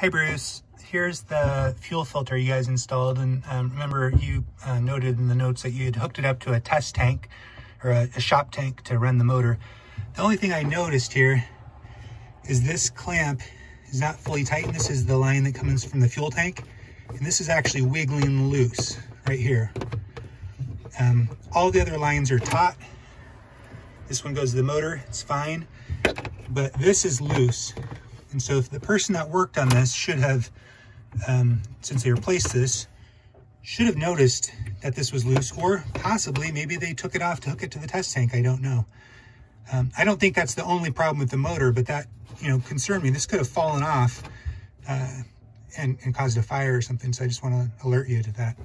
Hey Bruce, here's the fuel filter you guys installed and um, remember you uh, noted in the notes that you had hooked it up to a test tank or a, a, shop tank to run the motor. The only thing I noticed here is this clamp is not fully tightened. This is the line that comes from the fuel tank and this is actually wiggling loose right here. Um, all the other lines are taut. This one goes to the motor, it's fine, but this is loose. And so if the person that worked on this should have, um, since they replaced this, should have noticed that this was loose or possibly maybe they took it off to hook it to the test tank. I don't know. Um, I don't think that's the only problem with the motor, but that, you know, concerned me. This could have fallen off uh, and, and caused a fire or something. So I just want to alert you to that.